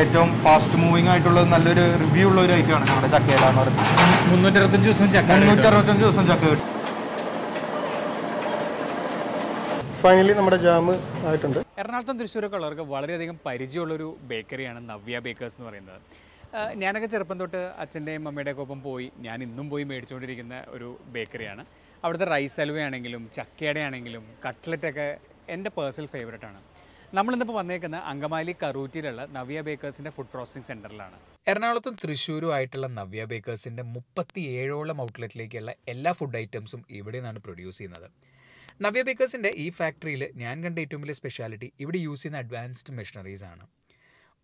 ഏറ്റവും fast moving ആയിട്ടുള്ള നല്ലൊരു റിവ്യൂ ഉള്ള ഒരു ഐറ്റമാണ് നമ്മുടെ ചക്കയില എന്ന് പറയുന്നത്. മുന്നൂറ്റി അറുപത്തഞ്ച് ദിവസം ചക്ക മുന്നൂറ്റി അറുപത്തഞ്ച് ദിവസം ചക്ക കിട്ടും. ഫൈനലി നമ്മുടെ ജാം ആയിട്ടുണ്ട്. എറണാകുളത്തും തൃശ്ശൂരൊക്കെ ഉള്ളവർക്ക് വളരെയധികം പരിചയമുള്ളൊരു ബേക്കറിയാണ് നവ്യ ബേക്കേഴ്സ് എന്ന് പറയുന്നത്. ഞാനൊക്കെ ചെറുപ്പം തൊട്ട് അച്ഛന്റെയും അമ്മയുടെയൊക്കെ ഒപ്പം പോയി ഞാൻ ഇന്നും പോയി മേടിച്ചുകൊണ്ടിരിക്കുന്ന ഒരു ബേക്കറിയാണ് അവിടുത്തെ റൈസ് ഹൽവയാണെങ്കിലും ചക്കയുടെ ആണെങ്കിലും കട്ട്ലറ്റൊക്കെ എന്റെ പേഴ്സണൽ ഫേവറേറ്റ് ആണ്. നമ്മളിന്നിപ്പോൾ വന്നേക്കുന്ന അങ്കമാലി കറൂറ്റിയിലുള്ള നവ്യ ബേക്കേഴ്സിന്റെ ഫുഡ് പ്രോസസ്സിംഗ് സെന്ററിലാണ് എറണാകുളത്തും തൃശ്ശൂരും ആയിട്ടുള്ള നവ്യ ബേക്കേഴ്സിന്റെ മുപ്പത്തി ഏഴോളം ഔട്ട്ലെറ്റിലേക്കുള്ള എല്ലാ ഫുഡ് ഐറ്റംസും ഇവിടെ നിന്നാണ് പ്രൊഡ്യൂസ് ചെയ്യുന്നത്. നവ്യ ബേക്കേഴ്സിന്റെ ഈ ഫാക്ടറിയിൽ ഞാൻ കണ്ട ഏറ്റവും വലിയ സ്പെഷ്യാലിറ്റി ഇവിടെ യൂസ് ചെയ്യുന്ന അഡ്വാൻസ്ഡ് മെഷീനറീസ് ആണ്.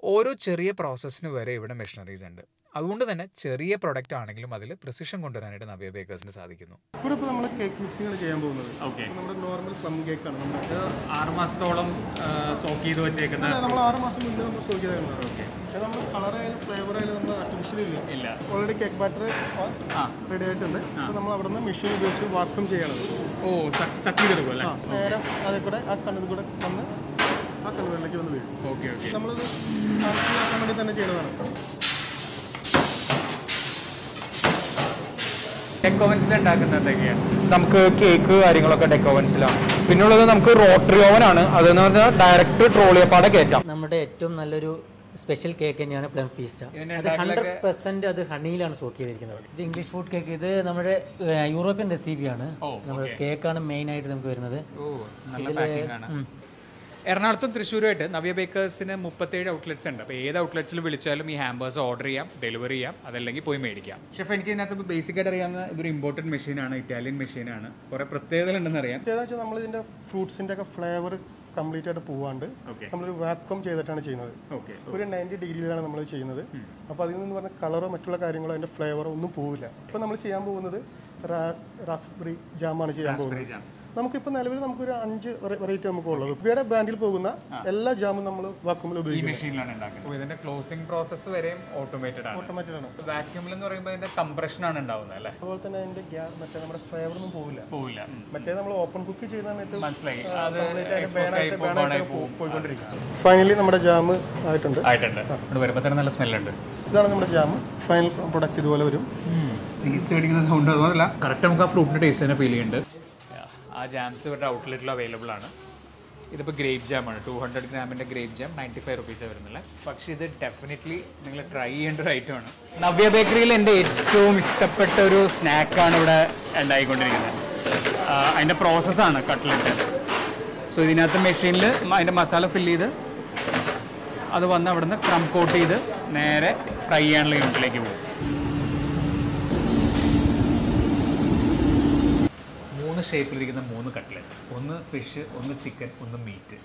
ഓരോ ചെറിയ പ്രോസസ്സിന് വരെ ഇവിടെ മെഷീനറീസ് ഉണ്ട്. അതുകൊണ്ട് തന്നെ ചെറിയ പ്രൊഡക്റ്റ് ആണെങ്കിലും അതിൽ പ്രിസിഷൻ കൊണ്ടുവരാനായിട്ട് നവ്യ ബേക്കേഴ്സിന് സാധിക്കുന്നു. ഇവിടെ ഇപ്പോൾ നമ്മൾ കേക്ക് ചെയ്യാൻ പോകുന്നത്. നമ്മുടെ നോർമൽ പ്ലം കേക്കാണ് നമ്മൾ ആറ് മാസത്തോളം സോക്ക് ചെയ്ത് നമ്മൾ ആറ് മാസം മുന്നേ നമ്മൾ പക്ഷേ നമ്മൾ കളറായാലും നമ്മൾ ആർട്ടിഫിഷ്യൽ ഇല്ല. ഇല്ല. ഓൾറെഡി കേക്ക് ബാറ്റർ റെഡി ആയിട്ടുണ്ട്. നമ്മൾ അവിടെ നിന്ന് മെഷീൻ ഉപയോഗിച്ച് വാക്വം ചെയ്യണത് ഓ സക്ക് ചെയ്തെടുക്കും നേരെ അതിൽ കൂടെ ആ കണ്ണിൽ കൂടെ വന്ന് ആ കണ്ണുകളിലേക്ക് വന്ന് വീഴും. Okay okay. നമ്മളത് ആക്കാൻ വേണ്ടി തന്നെ ചെയ്യണതാണ് ഡെക്കോവൻസിൽ ഉണ്ടാക്കുന്നത് എന്തൊക്കെയാണ്? നമുക്ക് കേക്ക് കാര്യങ്ങളൊക്കെ ഡെക്കോവൻസിലാണ് പിന്നുള്ളത് നമുക്ക് റോട്ടറി ഓവൻ ആണ്. അതെന്ന് പറഞ്ഞാൽ ഡയറക്റ്റ് ട്രോളിയപ്പാടെ കയറ്റാം. നമ്മുടെ ഏറ്റവും നല്ലൊരു സ്പെഷ്യൽ കേക്ക് തന്നെയാണ് പ്ലം ഫീസ്റ്റ അത് ഹൺഡ്രഡ് പെർസെന്റ് അത് ഹണിയിലാണ് സോക്ക് ചെയ്തിരിക്കുന്നത് ഇത് ഇംഗ്ലീഷ് ഫുഡ് കേക്ക് ഇത് നമ്മുടെ യൂറോപ്യൻ റെസിപ്പിയാണ് നമ്മുടെ കേക്കാണ് മെയിൻ ആയിട്ട് നമുക്ക് വരുന്നത്. ഓ നല്ല പാക്കിംഗ് ആണ്. എറണാകുളത്തും തൃശ്ശൂരുമായിട്ട് നവ്യ ബേക്കേഴ്സിന് മുപ്പത്തേഴ് ഔട്ട്ലെറ്റ്സ് ഉണ്ട്. അപ്പോൾ ഏത് ഔട്ട്ലെറ്റ്സിൽ വിളിച്ചാലും ഈ ഹാമ്പേഴ്സ് ഓർഡർ ചെയ്യാം ഡെലിവറി ചെയ്യാം അതല്ലെങ്കിൽ പോയി മേടിക്കാം. ഷെഫ് എനിക്ക് ഇതിനകത്ത് ബേസിക്കായിട്ട് അറിയാവുന്ന ഇതൊരു ഇമ്പോർട്ടന്റ് മെഷീനാണ് ഇറ്റാലിയൻ മെഷീനാണ് കുറേ പ്രത്യേകതകളുണ്ടെന്ന് അറിയാം. വെച്ചാൽ നമ്മൾ ഇതിന്റെ ഫ്രൂട്ട്സിന്റെ ഒക്കെ ഫ്ലേവർ കംപ്ലീറ്റ് ആയിട്ട് പോവാണ്ട് ഓക്കെ നമ്മളൊരു വാക്വം ചെയ്തിട്ടാണ് ചെയ്യുന്നത്. ഓക്കെ ഒരു നയന്റി ഡിഗ്രിയിലാണ് നമ്മൾ ചെയ്യുന്നത്. അപ്പോൾ അതിൽ നിന്ന് പറഞ്ഞ കളറോ മറ്റുള്ള കാര്യങ്ങളോ അതിന്റെ ഫ്ലേവറോ ഒന്നും പോവില്ല. ഇപ്പോൾ നമ്മൾ ചെയ്യാൻ പോകുന്നത് റാസ്ബെറി ജാമാണ് ചെയ്യാൻ പോകുന്നത്. നമുക്കിപ്പോൾ നിലവിൽ നമുക്കൊരു അഞ്ച് വെറൈറ്റി നമുക്ക് ഉള്ളത് ഇവയുടെ ബ്രാൻഡിൽ പോകുന്ന എല്ലാ ജാമും നമ്മൾ വാക്യൂമിൽ ഈ ഉപയോഗിക്കും മെഷീനിലാണ് ഉണ്ടാക്കുന്നത്. അപ്പോൾ ഇതിന്റെ ക്ലോസിംഗ് പ്രോസസ്സ് വരെയും ഓട്ടോമേറ്റഡ് ആണ്. ഓട്ടോമേറ്റഡ് ആണ്. വാക്യൂമിൽ എന്ന് പറയുമ്പോൾ ഇതിന്റെ കംപ്രഷൻ ആണ് ഉണ്ടാവുന്നത് അല്ലേ? അതുപോലെ തന്നെ അതിന്റെ ഗ്യാസ് മറ്റേ നമ്മുടെ ഫ്ലേവർ ഒന്നും പോവില്ല. പോവില്ല. മറ്റേ നമ്മൾ ഓപ്പൺ കുക്ക് ചെയ്ത സമയത്ത് മനസ്സിലായി. ഫൈനലി നമ്മുടെ ജാം ആയിട്ടുണ്ട്. ആയിട്ടുണ്ട്. ഇവിടെ വരുമ്പോൾ തന്നെ നല്ല സ്മെല്ലുണ്ട് ഇതാണ് നമ്മുടെ ജാം ഫൈനൽ പ്രൊഡക്റ്റ് ഇതുപോലെ വരും. തീർച്ച മേടിക്കുന്ന സൗണ്ട് അതുപോലെ കറക്റ്റ് നമുക്ക് ആ ഫ്രൂട്ടിന്റെ ടേസ്റ്റ് തന്നെ ഫീൽ ചെയ്യുന്നുണ്ട്. ആ ജാംസ് ഇവരുടെ ഔട്ട്ലെറ്റിൽ അവൈലബിൾ ആണ്. ഇതിപ്പോൾ ഗ്രേപ്പ് ജാമാണ് two hundred ഗ്രാമിന്റെ grape jam ninety five rupees വരുന്നില്ല? പക്ഷേ ഇത് ഡെഫിനറ്റ്ലി നിങ്ങൾ ട്രൈ ചെയ്യേണ്ട ഒരു ഐറ്റമാണ് നവ്യ ബേക്കറിയിൽ എന്റെ ഏറ്റവും ഇഷ്ടപ്പെട്ട ഒരു സ്നാക്കാണ് ഇവിടെ ഉണ്ടായിക്കൊണ്ടിരിക്കുന്നത്. അതിന്റെ പ്രോസസ്സാണ് കട്ട്ലറ്റ് സോ ഇതിനകത്ത് മെഷീനിൽ അതിന്റെ മസാല ഫില്ല് ചെയ്ത് അത് വന്ന് അവിടുന്ന് ക്രം കോട്ട് ചെയ്ത് നേരെ ഫ്രൈ ചെയ്യാനുള്ള യൂണിറ്റിലേക്ക് പോകും. മൂന്ന് ഷേപ്പിലിരിക്കുന്ന മൂന്ന് കട്ട്ലറ്റ് ഒന്ന് ഫിഷ് ഒന്ന് ചിക്കൻ ഒന്ന് മീറ്റ്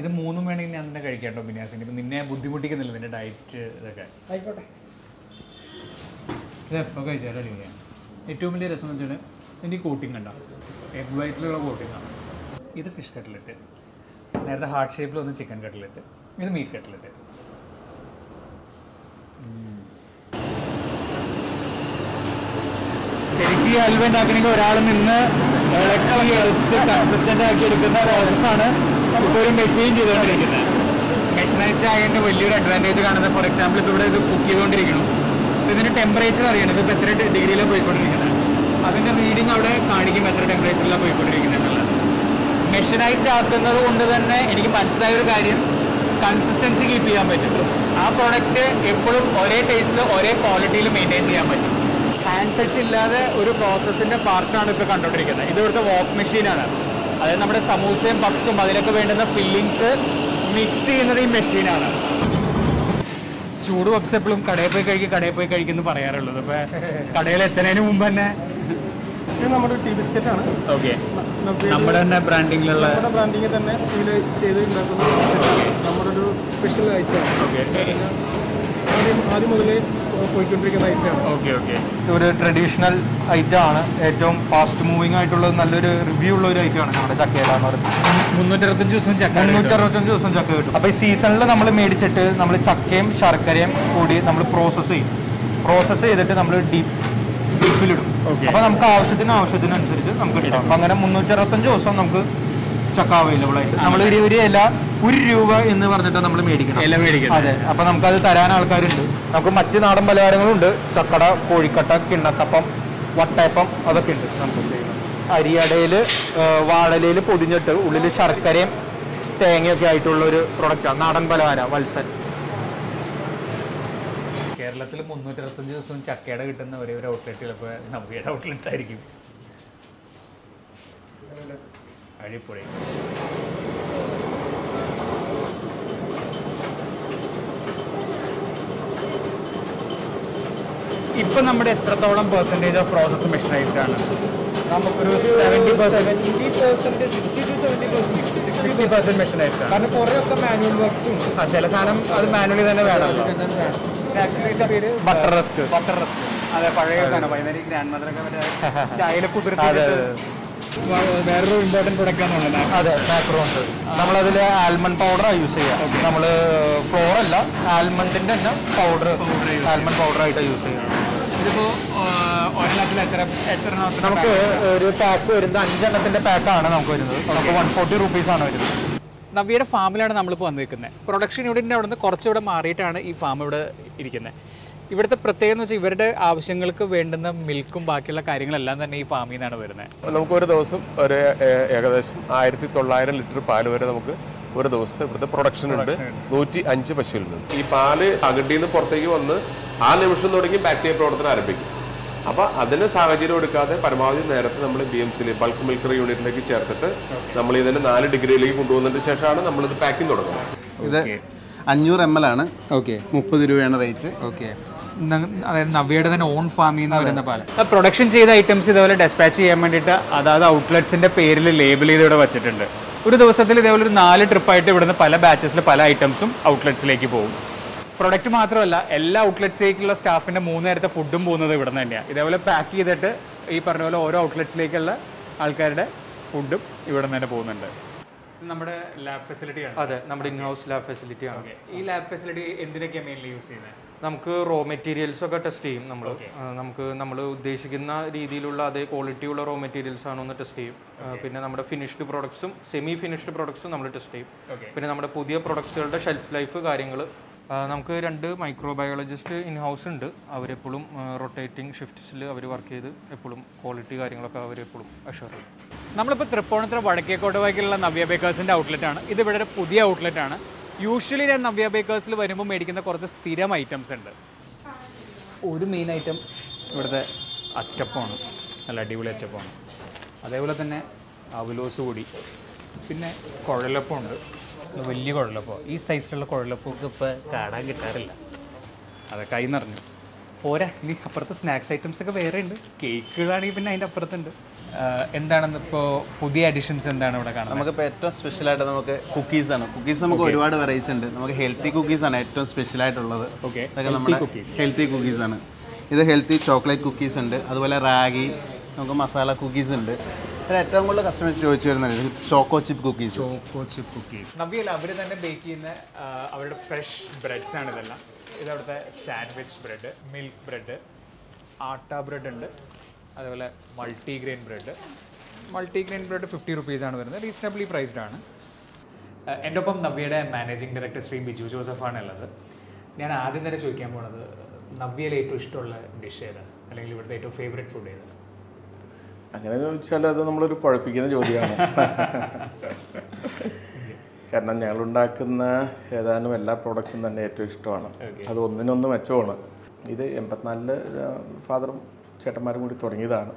ഇത് മൂന്നും വേണമെങ്കിൽ ഞാൻ തന്നെ കഴിക്കാട്ടോ ബിനാസിന് ഇപ്പം നിന്നെ ബുദ്ധിമുട്ടിക്കുന്നില്ല നിന്റെ ഡയറ്റ് ഇതൊക്കെ. ആയിക്കോട്ടെ. ഇത് എപ്പോൾ കഴിച്ചാലും അടിപൊളിയാണ്. ഏറ്റവും വലിയ രസം എന്ന് വെച്ചാൽ ഇതിന്റെ ഈ കോട്ടിങ് എഗ് വൈറ്റിലുള്ള കോട്ടിങ്ങാണ് ഇത് ഫിഷ് കട്ട്ലറ്റ് നേരത്തെ ഹാർട്ട് ഷേപ്പിൽ ഒന്ന് ചിക്കൻ കട്ട്ലറ്റ് ഇത് മീറ്റ് കട്ട്ലറ്റ് ശരിക്കും ഈ ഹൽവ ഉണ്ടാക്കണമെങ്കിൽ ഒരാൾ നിന്ന് ഇളക്കളങ്ങി എടുത്ത് കൺസിസ്റ്റന്റ് ആക്കി എടുക്കുന്ന പ്രോസസ്സാണ് ഇപ്പോൾ ഒരു മെഷീൻ ചെയ്തുകൊണ്ടിരിക്കുന്നത്. മെഷീനൈസ്ഡ് ആയതിന്റെ വലിയൊരു അഡ്വാന്റേജ് കാണുന്നത് ഫോർ എക്സാമ്പിൾ ഇപ്പോൾ ഇവിടെ ഇത് കുക്ക് ചെയ്തുകൊണ്ടിരിക്കണം ഇതിന്റെ ടെമ്പറേച്ചർ അറിയണം. ഇതിപ്പോൾ എത്ര ഡിഗ്രിയിലാണ് പോയിക്കൊണ്ടിരിക്കുന്നത്. അതിന്റെ റീഡിങ് അവിടെ കാണിക്കും എത്ര ടെമ്പറേച്ചറിലാണ് പോയിക്കൊണ്ടിരിക്കുന്നത് എന്നുള്ളത് മെഷീനൈസ്ഡ് ആക്കുന്നത് കൊണ്ട് തന്നെ എനിക്ക് മനസ്സിലായ ഒരു കാര്യം കൺസിസ്റ്റൻസി കീപ്പ് ചെയ്യാൻ പറ്റും. ആ പ്രോഡക്റ്റ് എപ്പോഴും ഒരേ ടേസ്റ്റിൽ ഒരേ ക്വാളിറ്റിയിൽ മെയിന്റെയിൻ ചെയ്യാൻ പറ്റും. ഹാൻഡ് ടച്ച് ഇല്ലാതെ ഒരു പ്രോസസ്സിന്റെ പാർട്ടാണ് ഇപ്പോൾ കണ്ടുകൊണ്ടിരിക്കുന്നത്. ഇത് ഇവിടുത്തെ വോക്ക് മെഷീനാണ് അതായത് നമ്മുടെ സമൂസയും പപ്സും അതിലൊക്കെ വേണ്ടുന്ന ഫില്ലിങ്സ് മിക്സ് ചെയ്യുന്നത് ഈ മെഷീനാണ് ചൂട് പപ്സ് എപ്പോഴും കടയിൽ പോയി കഴിക്കും കടയിൽ പോയി കഴിക്കുന്നു പറയാറുള്ളത്. അപ്പോൾ കടയിൽ എത്തുന്നതിന് മുമ്പ് തന്നെ നമ്മുടെ ടീ ബിസ്ക്കറ്റ് ആണ്. ഓക്കെ നമ്മുടെ തന്നെ ബ്രാൻഡിങ്ങിലുള്ള ബ്രാൻഡിങ്ങിൽ തന്നെ സീൽ ചെയ്ത് ഉണ്ടാക്കുന്ന നമ്മുടെ ഒരു സ്പെഷ്യൽ ഐറ്റം ഓക്കെ ആദ്യം ആദ്യം മുതലേ പോയിക്കൊണ്ടിരിക്കുന്ന ഐറ്റമാണ് ഓക്കെ ഓക്കെ ഒരു ട്രഡീഷണൽ ഐറ്റം ആണ്. ഏറ്റവും ഫാസ്റ്റ് മൂവിംഗ് ആയിട്ടുള്ള നല്ലൊരു റിവ്യൂ ഉള്ള ഒരു ഐറ്റം ആണ് നമ്മുടെ ചക്കയില എന്ന് പറയുന്നത്. മുന്നൂറ്ററുപത്തഞ്ച് ദിവസം ചക്ക മുന്നൂറ്റി അറുപത്തഞ്ച് ദിവസം ചക്ക കിട്ടും. അപ്പോൾ ഈ സീസണിൽ നമ്മൾ മേടിച്ചിട്ട് നമ്മൾ ചക്കയും ശർക്കരയും കൂടി നമ്മൾ പ്രോസസ്സ് ചെയ്യും. പ്രോസസ്സ് ചെയ്തിട്ട് നമ്മൾ ഡീപ് ഡീപ്പിലിടും അപ്പൊ അപ്പോൾ നമുക്ക് ആവശ്യത്തിന് ആവശ്യത്തിനനുസരിച്ച് നമുക്ക് കിട്ടും അപ്പോൾ അങ്ങനെ മുന്നൂറ്റി അറുപത്തഞ്ച് ദിവസം നമുക്ക് ചക്ക അവൈലബിൾ ആയിട്ട്. നമ്മൾ ഒരു ഒരു ഇല ഒരു രൂപ എന്ന് പറഞ്ഞിട്ട് നമ്മൾ മേടിക്കണം. എല്ലാം മേടിക്കണം. അതെ അപ്പൊ നമുക്കത് തരാൻ ആൾക്കാരുണ്ട്. നമുക്ക് മറ്റ് നാടൻ പലഹാരങ്ങളുണ്ട്. ചക്കട കോഴിക്കട്ട കിണ്ണത്തപ്പം വട്ടയപ്പം അതൊക്കെ ഉണ്ട് നമുക്ക് അരിയടയിൽ വാഴലയിൽ പൊതിഞ്ഞിട്ട് ഉള്ളിൽ ശർക്കരയും തേങ്ങയൊക്കെ ആയിട്ടുള്ള ഒരു പ്രൊഡക്റ്റാണ് നാടൻ പലഹാര വത്സൻ. കേരളത്തിൽ മുന്നൂറ്റി അറുപത്തഞ്ച് ദിവസവും ചക്കയുടെ കിട്ടുന്ന ഒരേ ഒരു ഔട്ട്ലെറ്റ് ചിലപ്പോൾ നവ്യയുടെ ഔട്ട്ലെറ്റ്സ് ആയിരിക്കും? അടിപൊളി. ഇപ്പൊ നമ്മുടെ എത്രത്തോളം പെർസെന്റേജ് ഓഫ് പ്രോസസ് മെഷീനൈസ്ഡ് ആണ്? നമുക്കൊരു പെർസെന്റ് സിക്സ്റ്റി പെർസെന്റ് മെഷീനൈസ്ഡ് ആണ്. ഒക്കെ മാനുവൽ വർക്ക്സും ആ ചില സാധനം അത് മാനുവലി തന്നെ വേണം. ബട്ടർ റസ്ക് ബട്ടർ റസ്ക് അതെ പഴയ സാധനം. വൈകുന്നേരം ഗ്രാൻഡ് മദറൊക്കെ മറ്റേ കുതിർത്തി അതെ. വേറൊരു ഇമ്പോർട്ടന്റ് പ്രൊഡക്റ്റ് ആണെന്നുള്ളത് അതെ മാക്രോൺസ് നമ്മളതിൽ ആൽമണ്ട് പൗഡറാണ് യൂസ് ചെയ്യുക നമ്മൾ ഫ്ലോർ അല്ല ആൽമണ്ടിന്റെ തന്നെ പൗഡർ ആൽമണ്ട് പൗഡർ ആയിട്ട് യൂസ് ചെയ്യുന്നത് നമുക്ക് ഒരു പാക്ക് വരുന്നത് അഞ്ചെണ്ണത്തിന്റെ പാക്കാണ് നമുക്ക് വരുന്നത്. നമുക്ക് വൺ ഫോർട്ടി റുപ്പീസ് ആണ് വരുന്നത്. നവ്യയുടെ ഫാമിലാണ് നമ്മളിപ്പോൾ വന്നിരിക്കുന്നത് പ്രൊഡക്ഷൻ യൂണിറ്റിന്റെ അവിടെ നിന്ന് കുറച്ചുകൂടെ മാറിയിട്ടാണ് ഈ ഫാം ഇവിടെ ഇരിക്കുന്നത് ഇവിടുത്തെ പ്രത്യേകത എന്ന് വെച്ചാൽ ഇവരുടെ ആവശ്യങ്ങൾക്ക് വേണ്ടുന്ന മിൽക്കും ബാക്കിയുള്ള കാര്യങ്ങളെല്ലാം തന്നെ ഈ ഫാമിൽ നിന്നാണ് വരുന്നത് നമുക്ക് ഒരു ദിവസം ഒരു ഏകദേശം ആയിരത്തി തൊള്ളായിരം ലിറ്റർ പാൽ വരെ നമുക്ക് ഒരു ദിവസത്തെ ഇവിടുത്തെ പ്രൊഡക്ഷൻ ഉണ്ട്. നൂറ്റി അഞ്ച് പശുവിലുണ്ട് ഈ പാൽ അകട്ടിയിൽ നിന്ന് പുറത്തേക്ക് വന്ന് ആ നിമിഷം തുടങ്ങി ബാക്ടീരിയ പ്രവർത്തനം ആരംഭിക്കും. അപ്പൊ അതിന് സാഹചര്യം എടുക്കാതെ പരമാവധി നേരത്തെ നമ്മൾ ബി എം സിയിൽ ബൾക്ക് മിൽക്കർ യൂണിറ്റിലേക്ക് ചേർത്തിട്ട് നമ്മൾ ഇതിനെ നാല് ഡിഗ്രിയിലേക്ക് കൊണ്ടുവന്നതിന് ശേഷമാണ് നമ്മൾ ഇത് പാക്കിംഗ് തുടങ്ങുന്നത്. ഇത് അഞ്ഞൂറ് എം എൽ ആണ്. ഓക്കെ മുപ്പത് രൂപയാണ് റേറ്റ് ഓക്കെ അതായത് നവ്യയുടെ തന്നെ ഓൺ ഫാമിൽ നിന്ന് വരുന്ന പാൽ. പ്രൊഡക്ഷൻ ചെയ്ത ഐറ്റംസ് ഇതേപോലെ ഡെസ്പാച്ച് ചെയ്യാൻ വേണ്ടിയിട്ട് അതായത് ഔട്ട്ലെറ്റ്സിന്റെ പേരിൽ ലേബൽ ചെയ്ത് ഇവിടെ വെച്ചിട്ടുണ്ട്. ഒരു ദിവസത്തിൽ ഇതേപോലെ ഒരു നാല് ട്രിപ്പായിട്ട് ഇവിടുന്ന് പല ബാച്ചസിൽ പല ഐറ്റംസും ഔട്ട്ലെറ്റ്സിലേക്ക് പോകും. പ്രൊഡക്റ്റ് മാത്രമല്ല എല്ലാ ഔട്ട്ലെറ്റ്സിലേക്കുള്ള സ്റ്റാഫിന്റെ മൂന്ന് നേരത്തെ ഫുഡും പോകുന്നത് ഇവിടെ നിന്ന് തന്നെയാണ് ഇതേപോലെ പാക്ക് ചെയ്തിട്ട് ഈ പറഞ്ഞ പോലെ ഓരോ ഔട്ട്ലെറ്റ്സിലേക്കുള്ള ആൾക്കാരുടെ ഫുഡും ഇവിടെ നിന്ന് തന്നെ പോകുന്നുണ്ട്. നമ്മുടെ ലാബ് ഫെസിലിറ്റിയാണ് അതെ നമ്മുടെ ഇൻ ഹൗസ് ലാബ് ഫെസിലിറ്റി ആണ് ഈ ലാബ് ഫെസിലിറ്റി എന്തിനൊക്കെയാണ് മെയിൻലി യൂസ് ചെയ്യുന്നത് നമുക്ക് റോ മെറ്റീരിയൽസ് ഒക്കെ ടെസ്റ്റ് ചെയ്യും നമ്മൾ നമുക്ക് നമ്മൾ ഉദ്ദേശിക്കുന്ന രീതിയിലുള്ള അതേ ക്വാളിറ്റി ഉള്ള റോ മെറ്റീരിയൽസ് ആണോ എന്ന് ടെസ്റ്റ് ചെയ്യും. പിന്നെ നമ്മുടെ ഫിനിഷ്ഡ് പ്രോഡക്ട്സും സെമി ഫിനിഷ്ഡ് പ്രോഡക്ട്സും നമ്മൾ ടെസ്റ്റ് ചെയ്യും. പിന്നെ നമ്മുടെ പുതിയ പ്രൊഡക്ട്സുകളുടെ ഷെൽഫ് ലൈഫ് കാര്യങ്ങൾ നമുക്ക് രണ്ട് മൈക്രോ ബയോളജിസ്റ്റ് ഇൻ ഹൗസ് ഉണ്ട്. അവരെപ്പോഴും റൊട്ടേറ്റിംഗ് ഷിഫ്റ്റ്സിൽ അവർ വർക്ക് ചെയ്ത് എപ്പോഴും ക്വാളിറ്റി കാര്യങ്ങളൊക്കെ അവരെപ്പോഴും അഷുർ ചെയ്യും. നമ്മളിപ്പോൾ തൃപ്പൂണിത്തുറ വടക്കേക്കോട്ട് വൈക്കിലുള്ള നവ്യ ബേക്കേഴ്സിന്റെ ഔട്ട്ലെറ്റ് ആണ്. ഇത് ഇവിടെ ഒരു പുതിയ ഔട്ട്ലെറ്റ് ആണ്. യൂഷ്വലി ഞാൻ നവ്യ ബേക്കേഴ്സിൽ വരുമ്പോൾ മേടിക്കുന്ന കുറച്ച് സ്ഥിരം ഐറ്റംസ് ഉണ്ട്. ഒരു മെയിൻ ഐറ്റം ഇവിടുത്തെ അച്ചപ്പമാണ്. നല്ല അടിപൊളി അച്ചപ്പമാണ്. അതേപോലെ തന്നെ അവലോസ് കൂടി പിന്നെ കുഴലപ്പമുണ്ട് വലിയ കുഴലപ്പം. ഈ സൈസിലുള്ള കുഴലപ്പമൊക്കെ ഇപ്പോൾ കാണാൻ കിട്ടാറില്ല. അതൊക്കെ കൈ നിറഞ്ഞു പോരാ. ഇനി അപ്പുറത്ത് സ്നാക്സ് ഐറ്റംസ് ഒക്കെ വേറെ ഉണ്ട്. കേക്കുകളാണെങ്കിൽ പിന്നെ അതിന്റെ അപ്പുറത്തുണ്ട്. എന്താണെന്ന് ഇപ്പോൾ പുതിയ അഡിഷൻസ് എന്താണ് ഇവിടെ കാണുന്നത്? നമുക്ക് നമുക്കിപ്പോൾ ഏറ്റവും സ്പെഷ്യലായിട്ട് നമുക്ക് കുക്കീസ് ആണ്. കുക്കീസ് നമുക്ക് ഒരുപാട് വെറൈറ്റീസ് ഉണ്ട്. നമുക്ക് ഹെൽത്തി കുക്കീസ് ആണ് ഏറ്റവും സ്പെഷ്യൽ ആയിട്ടുള്ളത്. ഓക്കെ ഇതൊക്കെ നമ്മുടെ ഹെൽത്തി കുക്കീസ് ആണ്. ഇത് ഹെൽത്തി ചോക്ലേറ്റ് കുക്കീസ് ഉണ്ട്. അതുപോലെ റാഗി നമുക്ക് മസാല കുക്കീസ് ഉണ്ട്. ഇത് ഏറ്റവും കൂടുതൽ കസ്റ്റമേഴ്സ് ചോദിച്ചു വരുന്നത് choco chip cookies choco chip cookies നവ്യല്ല അവർ തന്നെ ബേക്ക് ചെയ്യുന്ന അവരുടെ ഫ്രഷ് ബ്രെഡ്സ് ആണ് ഇതെല്ലാം. ഇത് അവിടുത്തെ sandwich bread milk bread atta bread ഉണ്ട്. അതേപോലെ multigrain bread multigrain bread fifty rupees ആണ് വരുന്നത്. റീസണബിളി പ്രൈസ്ഡ് ആണ്. എന്റെ ഒപ്പം നവ്യയുടെ മാനേജിംഗ് ഡയറക്ടർ ശ്രീ ബിജു ജോസഫാണ് ഉള്ളത്. ഞാൻ ആദ്യം തന്നെ ചോദിക്കാൻ പോണത് നവ്യയിൽ ഏറ്റവും ഇഷ്ടമുള്ള ഡിഷ് ഏതാണ്? അല്ലെങ്കിൽ ഇവിടുത്തെ ഏറ്റവും ഫേവറേറ്റ് ഫുഡ് ഏതാണ്? അങ്ങനെ ചോദിച്ചാൽ അത് നമ്മളൊരു കുഴപ്പിക്കുന്ന ജോലിയാണ് കാരണം ഞങ്ങൾ ഉണ്ടാക്കുന്ന ഏതാനും എല്ലാ പ്രോഡക്ട്സും തന്നെ ഏറ്റവും ഇഷ്ടമാണ്. അത് ഒന്നിനൊന്ന് മെച്ചമാണ്. ഇത് എൺപത്തിനാലിൽ ഫാദറും ചേട്ടന്മാരും കൂടി തുടങ്ങിയതാണ്.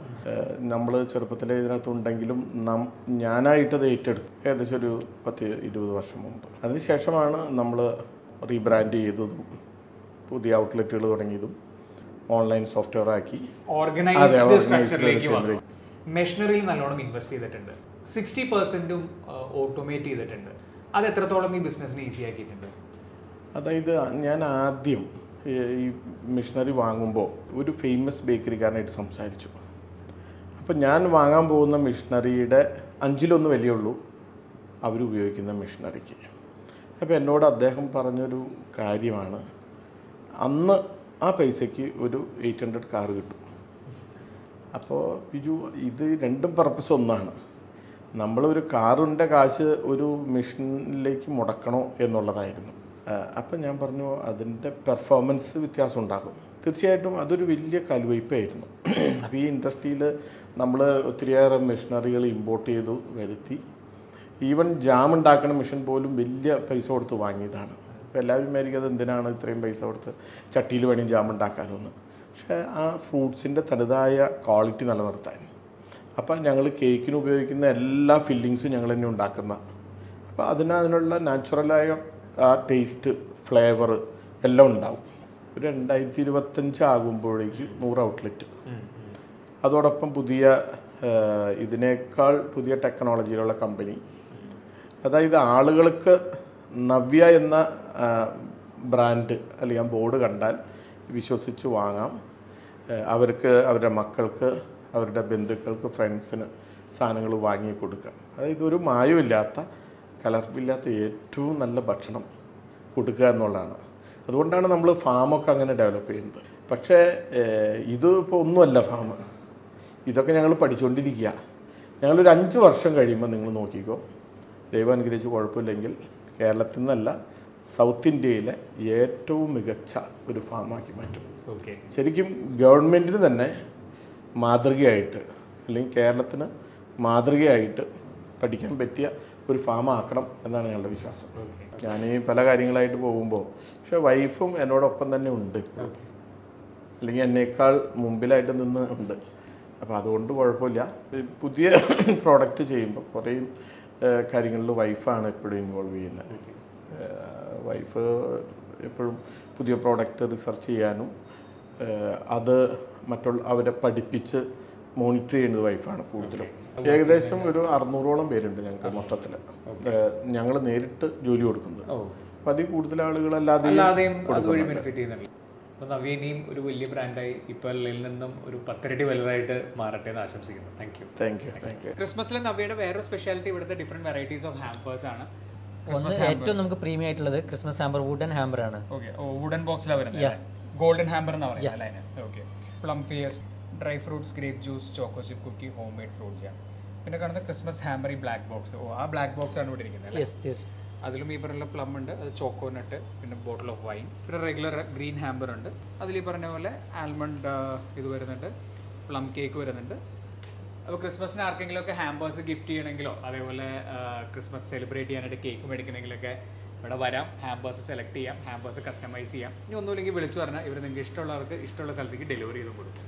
നമ്മൾ ചെറുപ്പത്തിൽ ഇതിനകത്ത് ഉണ്ടെങ്കിലും നാം ഞാനായിട്ടത് ഏറ്റെടുത്തു. ഏകദേശം ഒരു പത്ത് ഇരുപത് വർഷം മുമ്പ്. അതിനുശേഷമാണ് നമ്മൾ റീബ്രാൻഡ് ചെയ്തതും പുതിയ ഔട്ട്ലെറ്റുകൾ തുടങ്ങിയതും ഓൺലൈൻ സോഫ്റ്റ്വെയർ ആക്കി. ഓർഗനൈസ്ഡ് മെഷീനറിയിൽ നല്ലോണം ഇൻവെസ്റ്റ് ചെയ്തിട്ടുണ്ട്. സിക്സ്റ്റി പെർസെന്റും ഓട്ടോമേറ്റ് ചെയ്തിട്ടുണ്ട്. അത് എത്രത്തോളം ഈ ബിസിനസ്സിനെ ഈസി ആക്കിയിട്ടുണ്ട്? അതായത് ഞാൻ ആദ്യം ഈ മെഷീനറി മിഷനറി വാങ്ങുമ്പോൾ ഒരു ഫേമസ് ബേക്കറിക്കാരനായിട്ട് സംസാരിച്ചു. അപ്പം ഞാൻ വാങ്ങാൻ പോകുന്ന മെഷീനറിയുടെ അഞ്ചിലൊന്ന് വിലയുള്ളൂ അവരുപയോഗിക്കുന്ന മെഷീനറിക്ക്. അപ്പോൾ എന്നോട് അദ്ദേഹം പറഞ്ഞൊരു കാര്യമാണ്. അന്ന് ആ പൈസയ്ക്ക് ഒരു എയ്റ്റ് ഹൺഡ്രഡ് കാർ കിട്ടും. അപ്പോൾ ബിജു ഇത് രണ്ടും പർപ്പസ് ഒന്നാണ്. നമ്മളൊരു കാറിന്റെ കാശ് ഒരു മെഷീനിലേക്ക് മുടക്കണോ എന്നുള്ളതായിരുന്നു. അപ്പം ഞാൻ പറഞ്ഞു അതിന്റെ പെർഫോമൻസ് വ്യത്യാസം ഉണ്ടാകും. തീർച്ചയായിട്ടും അതൊരു വലിയ കലുവയ്പായിരുന്നു അപ്പോൾ ഈ ഇൻഡസ്ട്രിയിൽ നമ്മൾ ഒത്തിരിയേറെ മെഷീനറികൾ ഇമ്പോർട്ട് ചെയ്തു വരുത്തി. ഈവൻ ജാം ഉണ്ടാക്കുന്ന മെഷീൻ പോലും വലിയ പൈസ കൊടുത്ത് വാങ്ങിയതാണ്. അപ്പോൾ എല്ലാവരും വിചാരിക്കും അത് എന്തിനാണ് ഇത്രയും പൈസ കൊടുത്ത് ചട്ടിയിൽ വേണമെങ്കിൽ ജാം ഉണ്ടാക്കാമല്ലോ എന്ന് പക്ഷേ ആ ഫ്രൂട്ട്സിന്റെ തനതായ ക്വാളിറ്റി നിലനിർത്താൻ. അപ്പം ഞങ്ങൾ കേക്കിന് ഉപയോഗിക്കുന്ന എല്ലാ ഫില്ലിങ്സും ഞങ്ങൾ തന്നെ ഉണ്ടാക്കുന്ന. അപ്പോൾ അതിന് അതിനുള്ള നാച്ചുറലായ ആ ടേസ്റ്റ് ഫ്ലേവർ എല്ലാം ഉണ്ടാവും. ഒരു രണ്ടായിരത്തി ഇരുപത്തഞ്ച് ആകുമ്പോഴേക്ക് നൂറ് ഔട്ട്ലെറ്റ്. അതോടൊപ്പം പുതിയ ഇതിനേക്കാൾ പുതിയ ടെക്നോളജിയിലുള്ള കമ്പനി. അതായത് ആളുകൾക്ക് നവ്യ എന്ന ബ്രാൻഡ് അല്ലെങ്കിൽ ബോർഡ് കണ്ടാൽ വിശ്വസിച്ച് വാങ്ങാം. അവർക്ക് അവരുടെ മക്കൾക്ക് അവരുടെ ബന്ധുക്കൾക്ക് ഫ്രണ്ട്സിന് സാധനങ്ങൾ വാങ്ങി കൊടുക്കാം. അതായത് ഒരു മായമില്ലാത്ത കലർപ്പില്ലാത്ത ഏറ്റവും നല്ല ഭക്ഷണം കൊടുക്കുക എന്നുള്ളതാണ്. അതുകൊണ്ടാണ് നമ്മൾ ഫാമൊക്കെ അങ്ങനെ ഡെവലപ്പ് ചെയ്യുന്നത്. പക്ഷേ ഇതിപ്പോൾ ഒന്നുമല്ല ഫാം. ഇതൊക്കെ ഞങ്ങൾ പഠിച്ചുകൊണ്ടിരിക്കുക ഞങ്ങളൊരു അഞ്ച് വർഷം കഴിയുമ്പോൾ നിങ്ങൾ നോക്കിക്കോ. ദൈവം അനുഗ്രഹിച്ച് കുഴപ്പമില്ലെങ്കിൽ കേരളത്തിൽ നിന്നല്ല സൗത്ത് ഇന്ത്യയിലെ ഏറ്റവും മികച്ച ഒരു ഫാമാക്കി മാറ്റും. ഓക്കെ. ശരിക്കും ഗവൺമെന്റിന് തന്നെ മാതൃകയായിട്ട് അല്ലെങ്കിൽ കേരളത്തിന് മാതൃകയായിട്ട് പഠിക്കാൻ പറ്റിയ ഒരു ഫാം ആക്കണം എന്നാണ് ഞങ്ങളുടെ വിശ്വാസം. ഞാൻ ഈ പല കാര്യങ്ങളായിട്ട് പോകുമ്പോൾ പക്ഷെ വൈഫും എന്നോടൊപ്പം തന്നെ ഉണ്ട്. അല്ലെങ്കിൽ എന്നേക്കാൾ മുമ്പിലായിട്ട് നിന്ന് ഉണ്ട്. അപ്പോൾ അതുകൊണ്ട് കുഴപ്പമില്ല. പുതിയ പ്രോഡക്റ്റ് ചെയ്യുമ്പോൾ കുറേ കാര്യങ്ങളിൽ വൈഫാണ് എപ്പോഴും ഇൻവോൾവ് ചെയ്യുന്നത്. വൈഫ് എപ്പോഴും പുതിയ പ്രോഡക്റ്റ് റിസർച്ച് ചെയ്യാനും അത് മറ്റുള്ള അവരെ പഠിപ്പിച്ച് മോണിറ്റർ ചെയ്യുന്നത് വൈഫാണ് കൂടുതലും. ഏകദേശം ഒരു അറുന്നൂറോളം പേരുണ്ട് ഞങ്ങൾക്ക് മൊത്തത്തിൽ. ഞങ്ങൾ നേരിട്ട് ജോലി കൊടുക്കുന്നത്. അപ്പം അതിൽ കൂടുതൽ ആളുകളല്ലാതെ അപ്പോൾ നവ്യ ഇനിയും ഒരു വലിയ ബ്രാൻഡായി ഇപ്പോൾ ലിൽ നിന്നും ഒരു പത്തരടി വലുതായിട്ട് മാറട്ടെ എന്ന് ആശംസിക്കുന്നു. Thank you thank you thank you ക്രിസ്മസിലെ നവ്യയുടെ വേറൊരു സ്പെഷ്യാലിറ്റി ഇവിടുത്തെ ഡിഫറെന്റ് വെറൈറ്റീസ് ഓഫ് ഹാമ്പേഴ്സ് ആണ്. ഒന്ന് ഏറ്റവും നമുക്ക് പ്രീമിയം ആയിട്ടുള്ളത് ക്രിസ്മസ് ഹാമ്പർ വുഡൻ ഹാമ്പർ ആണ് വുഡൻ ബോക്സിലാണ് വരുന്നത് ഗോൾഡൻ ഹാമ്പർ പറയുന്നത് okay plum fears dry fruits grape juice choco chip cookie home made fruits jam പിന്നെ കാണുന്ന ക്രിസ്മസ് ഹാമ്പർ ഈ ബ്ലാക്ക് ബോക്സ് ഓ ആ ബ്ലാക്ക് ബോക്സ് ആണ് ഇവിടെ ഇരിക്കുന്നത് അതിലും ഈ പറഞ്ഞ പ്ലം ഉണ്ട്. അത് ചോക്കോനട്ട് പിന്നെ ബോട്ടിൽ ഓഫ് വൈൻ പിന്നെ റെഗുലർ ഗ്രീൻ ഹാമ്പർ ഉണ്ട്. അതിൽ ഈ പറഞ്ഞ പോലെ ആൽമണ്ട് ഇത് വരുന്നുണ്ട്. പ്ലം കേക്ക് വരുന്നുണ്ട്. അപ്പോൾ ക്രിസ്മസിന് ആർക്കെങ്കിലും ഒക്കെ ഹാമ്പേഴ്സ് ഗിഫ്റ്റ് ചെയ്യണമെങ്കിലോ അതേപോലെ ക്രിസ്മസ് സെലിബ്രേറ്റ് ചെയ്യാനായിട്ട് കേക്ക് മേടിക്കണമെങ്കിലൊക്കെ ഇവിടെ വരാം. ഹാമ്പേഴ്സ് സെലക്ട് ചെയ്യാം. ഹാമ്പേഴ്സ് കസ്റ്റമൈസ് ചെയ്യാം. ഇനി ഒന്നുമില്ലെങ്കിൽ വിളിച്ചു പറഞ്ഞാൽ ഇവർ നിങ്ങൾക്ക് ഇഷ്ടമുള്ളവർക്ക് ഇഷ്ടമുള്ള സ്ഥലത്തേക്ക് ഡെലിവറി ചെയ്തും കൊടുക്കും.